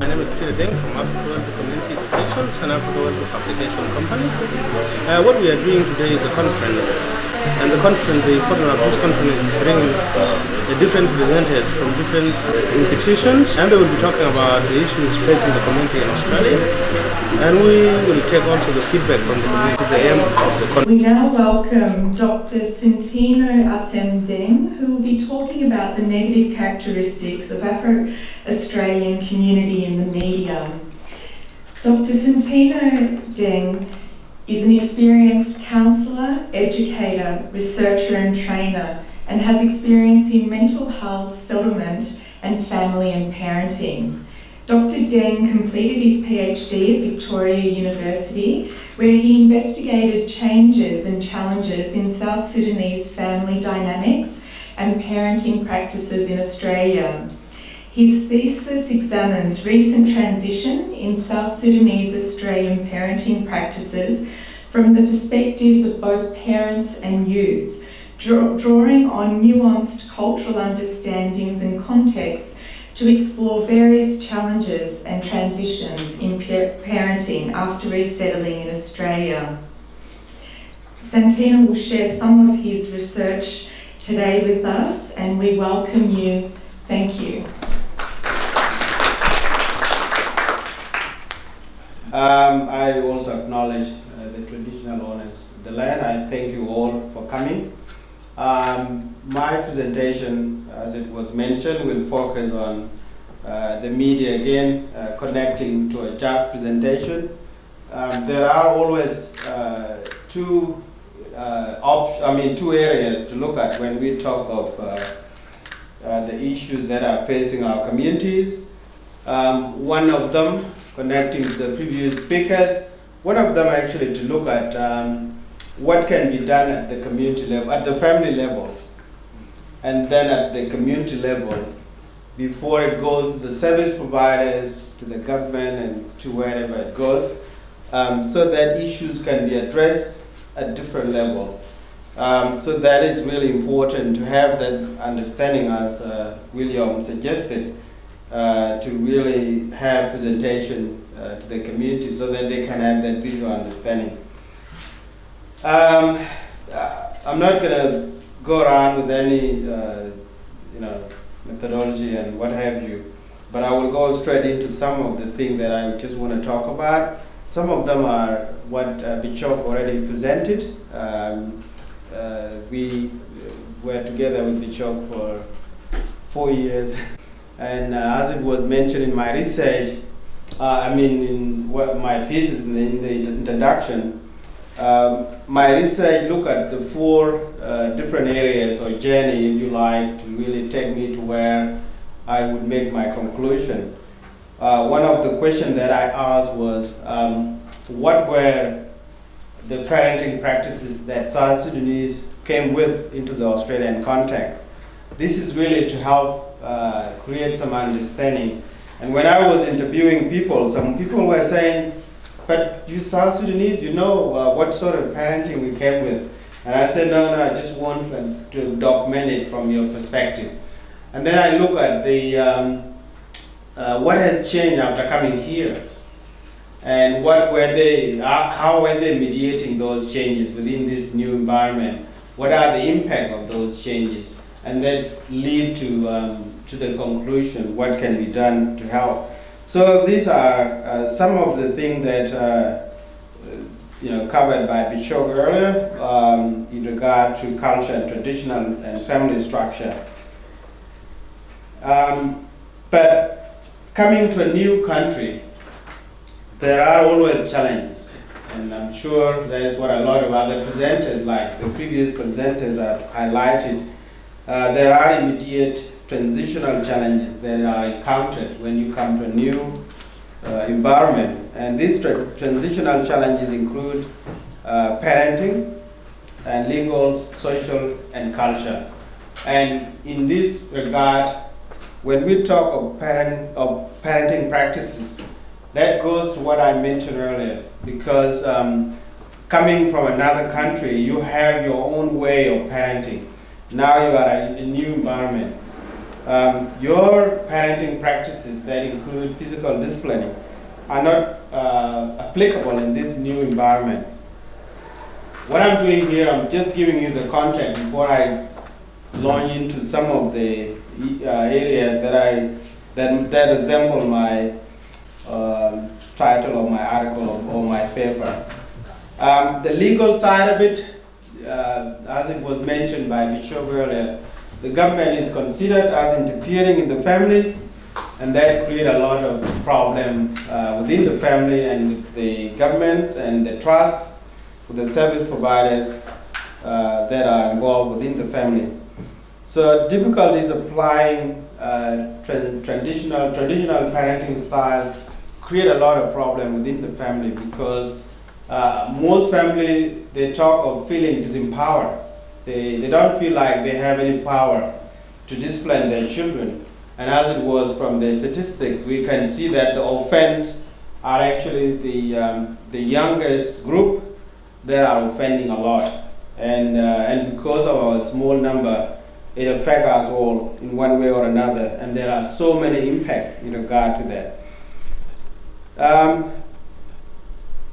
My name is Peter Deng from Africa Community Educations and Africa World Publication Company. Uh, what we are doing today is a conference. And the conference, the of this conference is bringing uh, different presenters from different institutions and they will be talking about the issues facing the community in Australia. And we will take also the feedback from the community, the of the conference. We now welcome Dr. Santino Atem Deng, who will be talking about the negative characteristics of Afro-Australian community in the media. Dr. Santino Deng is an experienced counsellor, educator, researcher and trainer and has experience in mental health, settlement and family and parenting. Dr. Deng completed his PhD at Victoria University, where he investigated changes and challenges in South Sudanese family dynamics and parenting practices in Australia. His thesis examines recent transition in South Sudanese Australian parenting practices from the perspectives of both parents and youth, draw, drawing on nuanced cultural understandings and contexts to explore various challenges and transitions in parenting after resettling in Australia. Santino will share some of his research today with us and we welcome you. Thank you. Um, I also acknowledge uh, the traditional owners of the. I thank you all for coming. Um, my presentation, as it was mentioned, will focus on uh, the media again, uh, connecting to a job presentation. Um, there are always uh, two uh, I mean two areas to look at when we talk of uh, the issues that are facing our communities. Um, one of them connecting to the previous speakers. One of them actually to look at um, what can be done at the community level, at the family level, and then at the community level before it goes to the service providers, to the government, and to wherever it goes, um, so that issues can be addressed at different level. Um, so that is really important to have that understanding as uh, William suggested, uh, to really have presentation uh, to the community so that they can have that visual understanding. Um, uh, I'm not going to go around with any, uh, you know, methodology and what have you, but I will go straight into some of the things that I just want to talk about. Some of them are what uh, Bichok already presented. Um, uh, we were together with Bichok for four years. And uh, as it was mentioned in my research, uh, I mean, in what my thesis in the, in the introduction, um, my research looked at the four uh, different areas or journey, if you like, to really take me to where I would make my conclusion. Uh, one of the questions that I asked was, um, what were the parenting practices that South Sudanese came with into the Australian context? This is really to help uh, create some understanding. And when I was interviewing people, some people were saying, but you South Sudanese, you know uh, what sort of parenting we came with. And I said, no, no, I just want to document it from your perspective. And then I look at the, um, uh, what has changed after coming here. And what were they, how were they mediating those changes within this new environment? What are the impact of those changes? And then lead to um, to the conclusion what can be done to help. So these are uh, some of the things that uh, you know covered by Bichok earlier um, in regard to culture and traditional and family structure. Um, but coming to a new country, there are always challenges. And I'm sure that is what a lot of other presenters, like the previous presenters, have highlighted. Uh, there are immediate transitional challenges that are encountered when you come to a new uh, environment. And these tra transitional challenges include uh, parenting and legal, social, and culture. And in this regard, when we talk of, parent, of parenting practices, that goes to what I mentioned earlier, because um, coming from another country, you have your own way of parenting. Now you are in a new environment. Um, your parenting practices that include physical disciplining are not uh, applicable in this new environment. What I'm doing here, I'm just giving you the context before I launch into some of the uh, areas that I that, that resemble my uh, title of my article or, or my paper. Um, the legal side of it, uh, as it was mentioned by Bichok earlier, the government is considered as interfering in the family, and that create a lot of problem uh, within the family and the government and the trust with the service providers uh, that are involved within the family. So difficulties applying uh, tra traditional traditional parenting style create a lot of problem within the family because uh, most family they talk of feeling disempowered they, they don't feel like they have any power to discipline their children. And as it was from the statistics, we can see that the offend are actually the, um, the youngest group that are offending a lot. And, uh, and because of our small number, it affects us all in one way or another. And there are so many impacts in regard to that. Um,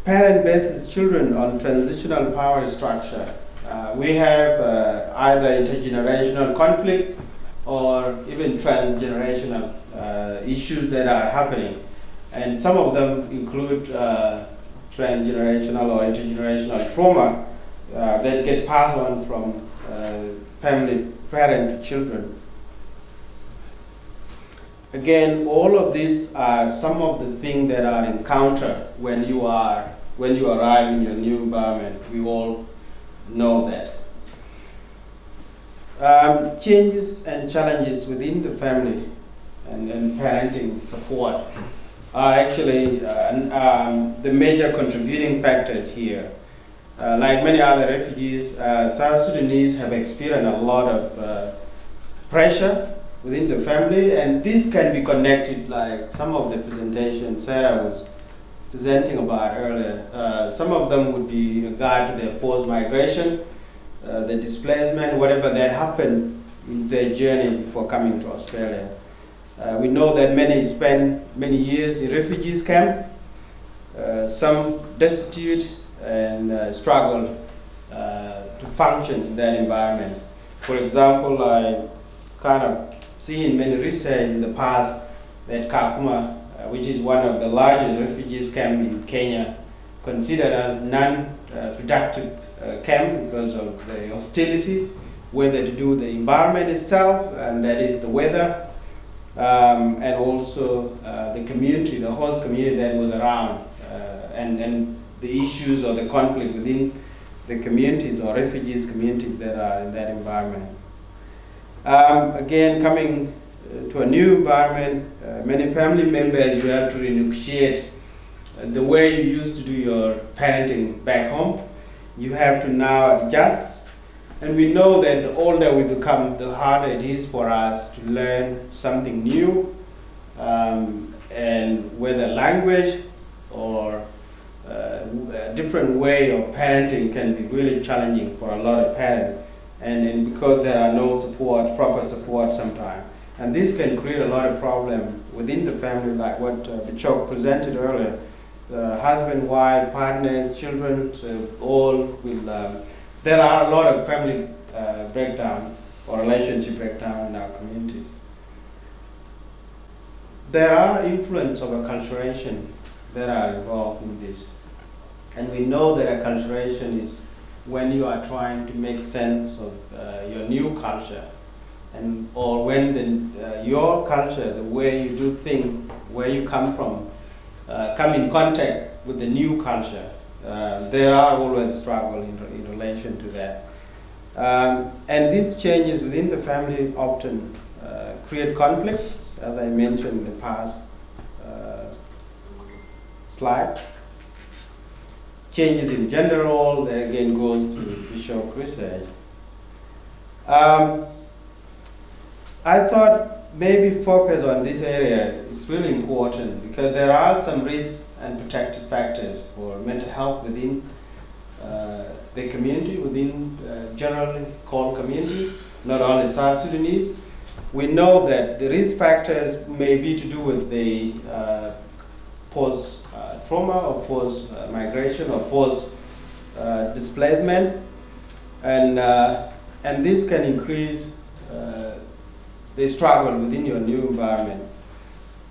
parent bases children on transitional power structure uh, we have uh, either intergenerational conflict or even transgenerational uh, issues that are happening. And some of them include uh, transgenerational or intergenerational trauma uh, that get passed on from family, parent to children. Again, all of these are some of the things that are encountered when you are when you arrive in your new environment. We all know that. Um, changes and challenges within the family and, and parenting support are actually uh, um, the major contributing factors here. Uh, like many other refugees, uh, South Sudanese have experienced a lot of uh, pressure within the family, and this can be connected, like some of the presentations Sarah was presenting about earlier. Uh, some of them would be in regard to their post-migration, uh, the displacement, whatever that happened in their journey before coming to Australia. Uh, we know that many spend many years in refugees camp, uh, some destitute and uh, struggled uh, to function in that environment. For example, I kind of seen many research in the past that Kakuma uh, which is one of the largest refugees camp in Kenya, considered as non-productive uh, camp because of the hostility, whether to do the environment itself, and that is the weather, um, and also uh, the community, the host community that was around, uh, and, and the issues or the conflict within the communities or refugees communities that are in that environment. Um, again, coming to a new environment, uh, many family members you have to renegotiate uh, the way you used to do your parenting back home. You have to now adjust. And we know that the older we become, the harder it is for us to learn something new. Um, and whether language or uh, a different way of parenting can be really challenging for a lot of parents. And, and because there are no support, proper support sometimes. And this can create a lot of problem within the family, like what uh, Bichok presented earlier. The husband, wife, partners, children, uh, all will. Um, there are a lot of family uh, breakdown or relationship breakdown in our communities. There are influence of acculturation that are involved in this. And we know that acculturation is when you are trying to make sense of uh, your new culture and or when the, uh, your culture, the way you do things, where you come from, uh, come in contact with the new culture, uh, there are always struggles in, in relation to that. Um, and these changes within the family often uh, create conflicts, as I mentioned in the past uh, slide. Changes in gender role, again goes to Bichok research. Um, I thought maybe focus on this area is really important because there are some risks and protective factors for mental health within uh, the community, within uh, generally called community, not only South Sudanese. we know that the risk factors may be to do with the uh, post uh, trauma or post uh, migration or post uh, displacement, and uh, and this can increase the struggle within your new environment.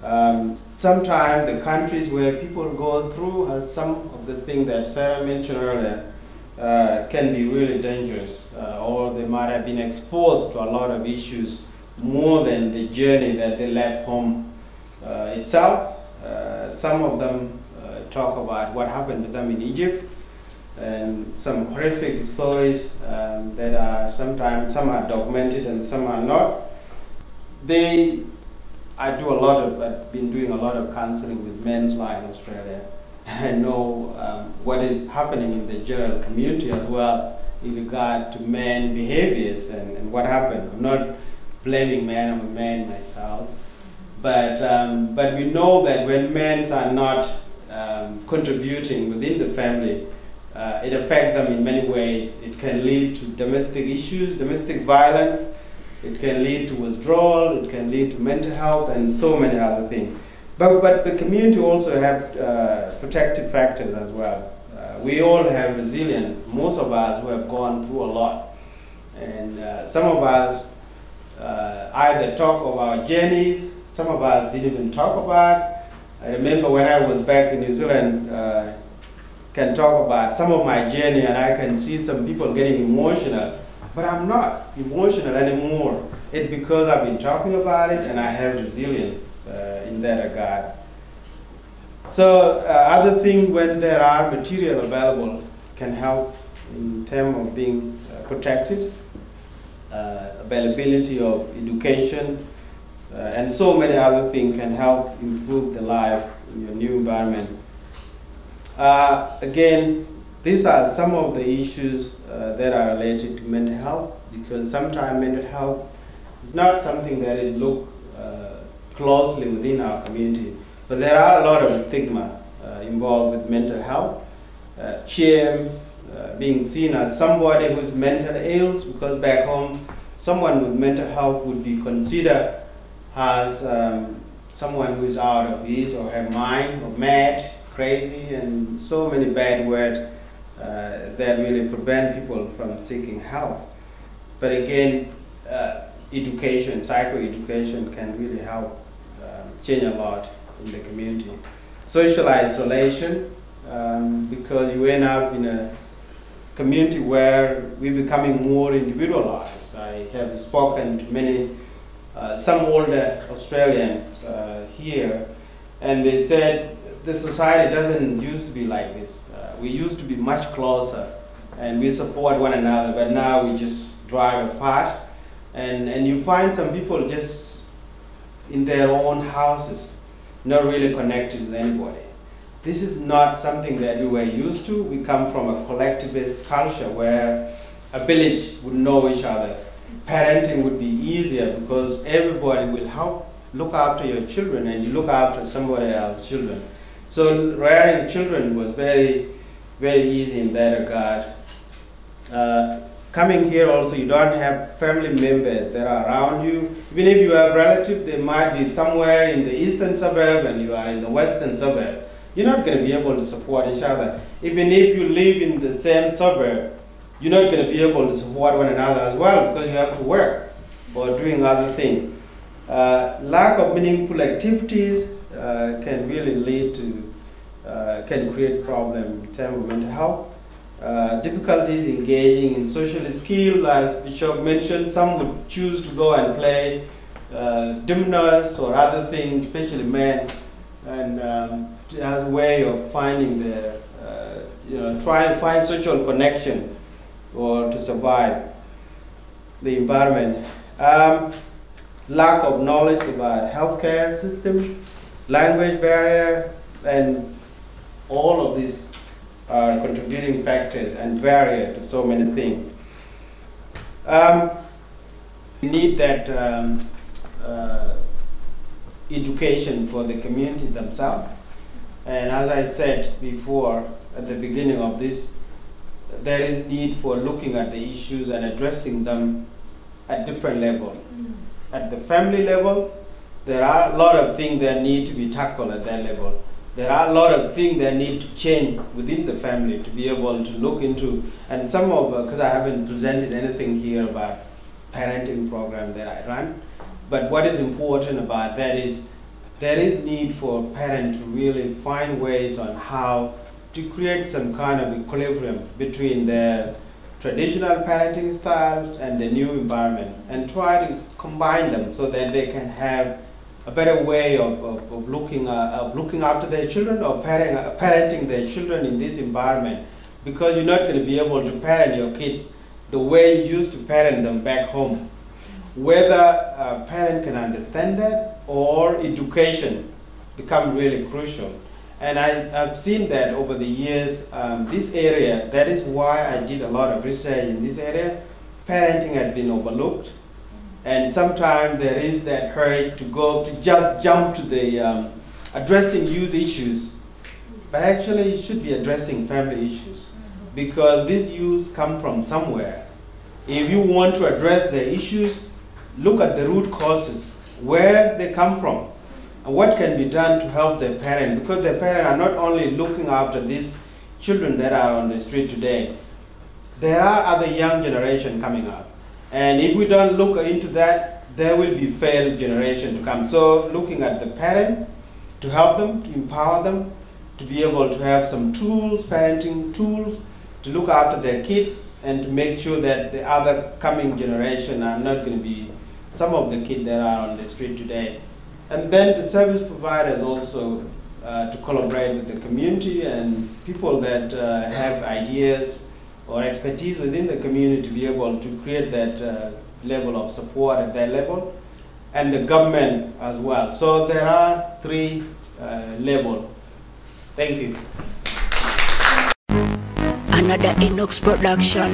Um, sometimes the countries where people go through has some of the things that Sarah mentioned earlier uh, can be really dangerous, uh, or they might have been exposed to a lot of issues more than the journey that they left home uh, itself. Uh, some of them uh, talk about what happened to them in Egypt and some horrific stories um, that are sometimes some are documented and some are not. They, I do a lot of, I've been doing a lot of counseling with Men's Line Australia. And I know um, what is happening in the general community as well in regard to men behaviors and, and what happened. I'm not blaming men, I'm a man myself. But, um, but we know that when men are not um, contributing within the family, uh, it affects them in many ways. It can lead to domestic issues, domestic violence. It can lead to withdrawal. It can lead to mental health and so many other things. But, but the community also have uh, protective factors as well. Uh, we all have resilience. Most of us who have gone through a lot. And uh, some of us uh, either talk of our journeys, some of us didn't even talk about. I remember when I was back in New Zealand, uh, can talk about some of my journey and I can see some people getting emotional, but I'm not emotional anymore. It's because I've been talking about it and I have resilience uh, in that regard. So uh, other thing when there are material available can help in terms of being uh, protected, uh, availability of education, uh, and so many other things can help improve the life in your new environment. Uh, again, these are some of the issues uh, that are related to mental health because sometimes mental health is not something that is looked uh, closely within our community. But there are a lot of stigma uh, involved with mental health, uh, shame, uh, being seen as somebody who is mentally ill because back home someone with mental health would be considered as um, someone who is out of his or her mind or mad crazy and so many bad words uh, that really prevent people from seeking help. But again, uh, education, psychoeducation can really help um, change a lot in the community. Social isolation, um, because you end up in a community where we're becoming more individualized. I have spoken to many, uh, some older Australians uh, here, and they said the society doesn't used to be like this. Uh, we used to be much closer and we support one another, but now we just drive apart. And, and you find some people just in their own houses, not really connected with anybody. This is not something that we were used to. We come from a collectivist culture where a village would know each other. Parenting would be easier because everybody will help look after your children and you look after somebody else's children. So rearing children was very, very easy in that regard. Uh, coming here also, you don't have family members that are around you. Even if you have relatives, they might be somewhere in the eastern suburb and you are in the western suburb. You're not going to be able to support each other. Even if you live in the same suburb, you're not going to be able to support one another as well because you have to work or doing other things. Uh, lack of meaningful activities uh, can really lead to, uh, can create problem in terms of mental health. Uh, difficulties engaging in social skill, as Bichok mentioned, some would choose to go and play uh, or other things, especially men, and um, as a way of finding the, uh, you know, try and find social connection or to survive the environment. Um, lack of knowledge about healthcare system, language barrier, and all of these are contributing factors and barrier to so many things. Um, we need that um, uh, education for the community themselves. And as I said before at the beginning of this, there is need for looking at the issues and addressing them at different level. Mm. at the family level, there are a lot of things that need to be tackled at that level. There are a lot of things that need to change within the family to be able to look into, and some of, uh, because I haven't presented anything here about parenting program that I run, but what is important about that is there is need for a parent to really find ways on how to create some kind of equilibrium between their traditional parenting styles and the new environment and try to combine them so that they can have a better way of, of, of looking, uh, of looking after their children or parent, uh, parenting their children in this environment because you're not going to be able to parent your kids the way you used to parent them back home. Whether a parent can understand that or education become really crucial. And I, have seen that over the years, um, this area, that is why I did a lot of research in this area. Parenting has been overlooked. And sometimes there is that hurry to go, to just jump to the um, addressing youth issues. But actually, it should be addressing family issues. Because these youths come from somewhere. If you want to address the issues, look at the root causes, where they come from and what can be done to help the parent because the parents are not only looking after these children that are on the street today there are other young generation coming up and if we don't look into that there will be failed generation to come. So looking at the parent to help them to empower them to be able to have some tools parenting tools to look after their kids and to make sure that the other coming generation are not going to be some of the kids that are on the street today. And then the service providers also uh, to collaborate with the community and people that uh, have ideas or expertise within the community to be able to create that uh, level of support at that level, and the government as well. So there are three uh, levels. Thank you. Another Inox production.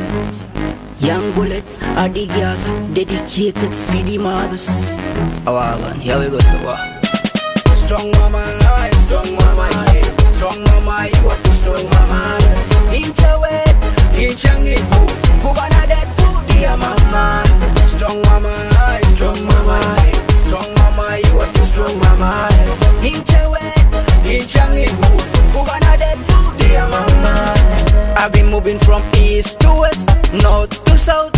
Young bullets are the girls dedicated for the mothers. Oh, on, here we go, so what? Strong mama, strong mama, strong mama, you are the strong mama. Inch away, inch and it, Kubana that booty, mama. Strong mama, strong mama, strong mama, you are the strong mama. Inch away, inch and it, Kubana that booty, mama. I've been moving from east to west, north to south.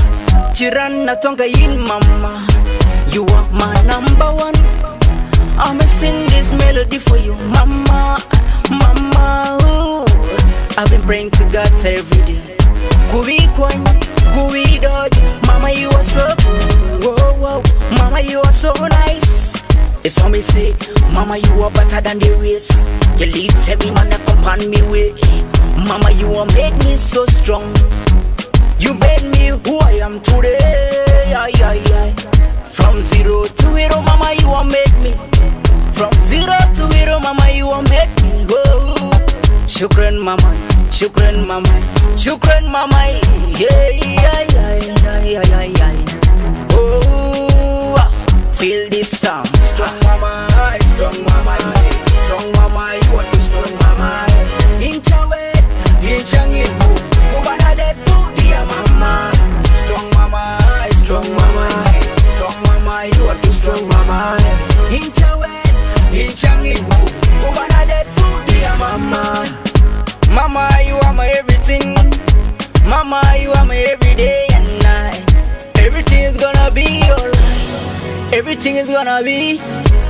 Chirana tonga in mama. You are my number one. I'ma sing this melody for you, mama, mama. Ooh. I've been praying to God every day. Kubi kwan, kubi dodge. Mama, you are so good. Whoa, whoa. Mama, you are so nice. It's what me say, Mama, you are better than the race. You lead every man that come on me way. Mama, you are made me so strong. You made me who I am today. Ay, ay, ay. From zero to hero, Mama, you are made me. From zero to hero, Mama, you are made me. Shukran mama, shukran mama, shukran mama. Yeah, yeah, yeah, yeah, yeah, yeah. yeah. Oh, feel this sound. Strong mama, strong mama, strong mama. You want to strong mama? Inchawe, inchangin. strong mama Incha wet, incha ngibu Kubana dead Mama. Mama, you are my everything. Mama, you are my everyday and night. Everything is gonna be alright. Everything is gonna be.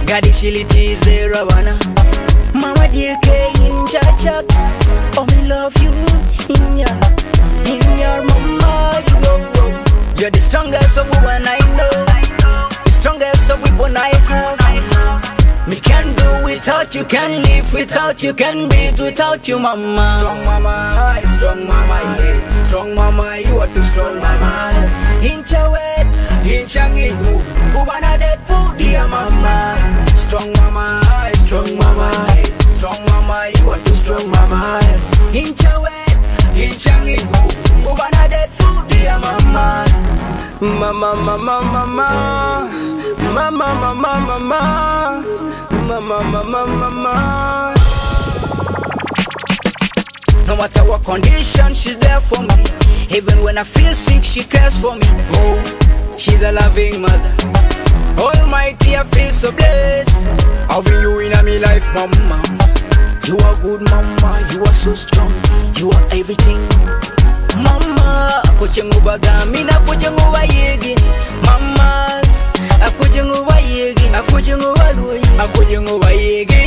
Gadi shiliti zerawana. Mama DK in chachak. Oh, me love you in your, in your mama. You know, you're the strongest of women I know. The strongest of women I have. Me can do without you, can live without you, can breathe without you, mama. Strong mama, strong mama, yeah. Strong mama, you are too strong, mama. Inch away, inch and it, Kubana that booty, mama. Strong mama, strong mama, yeah. strong mama, you are too strong, mama. Inch away, inch and it, Kubana that booty, mama. Mama, mama, mama, mama, mama, mama, mama, mama, mama. No matter what condition, she's there for me. Even when I feel sick, she cares for me. Oh, she's a loving mother. Almighty, I feel so blessed. Having you in my life, mama. You are good, mama. You are so strong. You are everything. mama akuchengubagamina akuchengubayigi mama akuchengubayigi akuchengubaluyi akuchengubayigi